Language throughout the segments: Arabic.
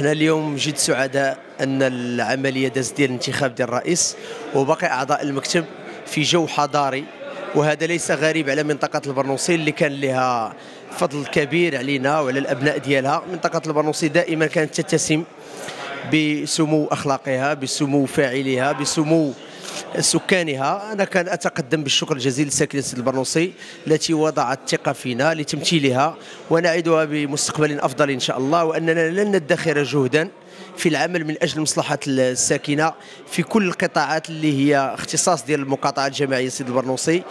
إحنا اليوم جد سعداء أن العملية دازت ديال الانتخاب ديال الرئيس وباقي أعضاء المكتب في جو حضاري وهذا ليس غريب على منطقة البرنوصي اللي كان لها فضل كبير علينا وعلى الأبناء ديالها. منطقة البرنوصي دائما كانت تتسم بسمو أخلاقها بسمو فاعليها بسمو سكانها. أنا كان أتقدم بالشكر الجزيل لساكنه البرنوصي التي وضعت ثقه فينا لتمثيلها ونعدها بمستقبل أفضل إن شاء الله وأننا لن ندخر جهدا في العمل من أجل مصلحة الساكنة في كل القطاعات اللي هي اختصاص ديال المقاطعة الجماعيه سيد البرنوصي.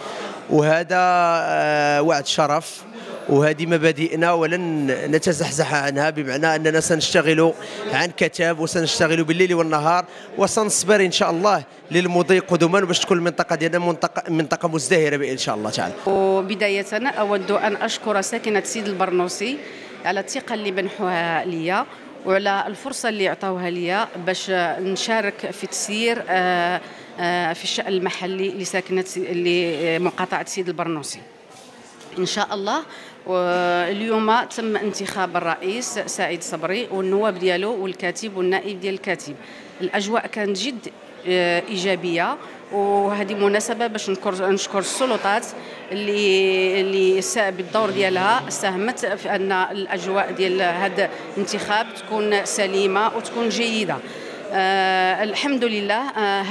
وهذا آه، وعد شرف وهذه مبادئنا ولن نتزحزح عنها بمعنى أننا سنشتغل عن كتاب وسنشتغل بالليل والنهار وسنصبر إن شاء الله للمضي قدما باش تكون المنطقة ديالنا منطقه منطقة مزدهرة ان شاء الله تعالى. وبداية أود أن أشكر ساكنة سيد البرنوسي على الثقة اللي منحوها ليا وعلى الفرصة اللي عطاوها ليا باش نشارك في تسيير آه، آه، في الشأن المحلي لساكنة لمقاطعة سيد البرنوسي. إن شاء الله واليوم تم انتخاب الرئيس سعيد صبري والنواب ديالو والكاتب والنائب ديال الكاتب. الأجواء كانت جد آه، إيجابية وهذه مناسبة باش نشكر نشكر السلطات اللي اللي بالدور ديالها ساهمت في أن الأجواء ديال هذا الانتخاب تكون سليمة وتكون جيدة. آه الحمد لله آه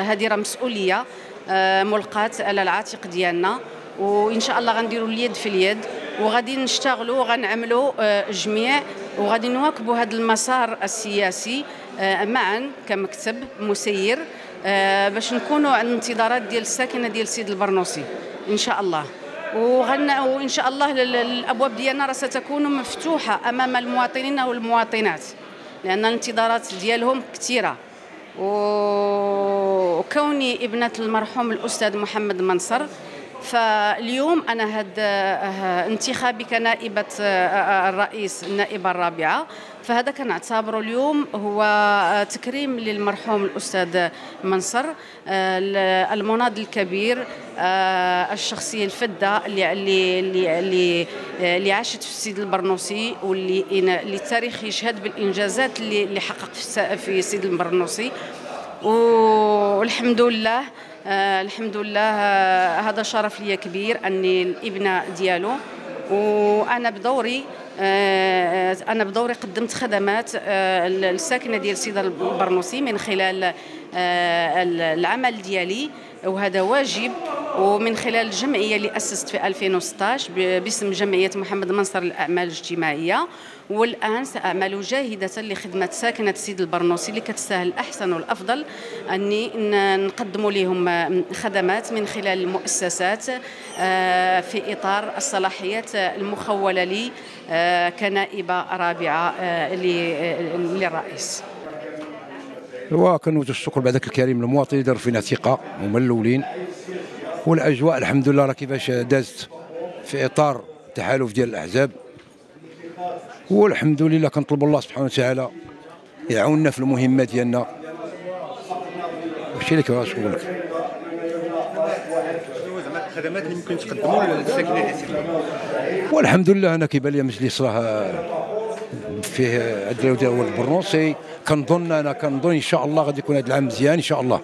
هذه راه مسؤولية آه ملقاة على العاتق ديالنا وإن شاء الله غنديروا اليد في اليد. وغادي نشتغلوا وغنعملوا آه، جميع. وغادي نواكبوا هذا المسار السياسي آه، معا كمكتب مسير آه، باش نكونوا عند الانتظارات ديال الساكنة ديال سيد البرنوسي إن شاء الله. وغن وإن شاء الله الأبواب ديالنا راه ستكون مفتوحة أمام المواطنين والمواطنات لأن الانتظارات ديالهم كثيرة. وكوني ابنة المرحوم الأستاذ محمد منصر فاليوم أنا هاد آه، انتخابي كنائبة آه، آه، الرئيس النائبة الرابعة. فهذا كنعتبره اليوم هو تكريم للمرحوم الأستاذ منصر المناضل الكبير الشخصية الفذه اللي اللي اللي اللي عاشت في السيد البرنوسي واللي اللي التاريخ يشهد بالإنجازات اللي اللي حقق في السيد البرنوسي. والحمد لله آه الحمد لله آه هذا شرف لي كبير أني الإبنة ديالو. وأنا بدوري آه أنا بدوري قدمت خدمات الساكنه ديال سيدة البرنوسي من خلال العمل ديالي وهذا واجب. ومن خلال الجمعيه اللي أسست في 2016 باسم جمعية محمد منصر للأعمال الاجتماعية. والآن سأعمل جاهدة لخدمة ساكنة سيد البرنوسي اللي كتستاهل الاحسن والأفضل أني نقدم لهم خدمات من خلال المؤسسات آه، في إطار الصلاحيات المخولة لي آه، كنائبة رابعة آه، للرئيس. وكنوجه الشكر بعدك الكريم للمواطنين داروا فينا ثقه هما الأولين. والأجواء الحمد لله راه كيفاش دازت في إطار تحالف ديال الأحزاب. والحمد لله كنطلب الله سبحانه وتعالى يعاوننا في المهمة ديالنا. وشي اللي كنبغي نقول لك الخدمات اللي ممكن تقدموا للساكنه والحمد لله أنا كيبان لي مجلس راه فيه الدراوي ديال البرنوسي كنظن أنا كنظن إن شاء الله غادي يكون هذا العام مزيان إن شاء الله.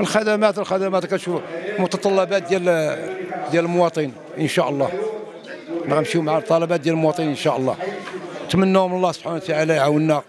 الخدمات الخدمات كتشوف متطلبات ديال ديال المواطن إن شاء الله. غنمشيو مع الطلبات ديال المواطنين إن شاء الله. نتمنوا من الله سبحانه وتعالى يعاوننا.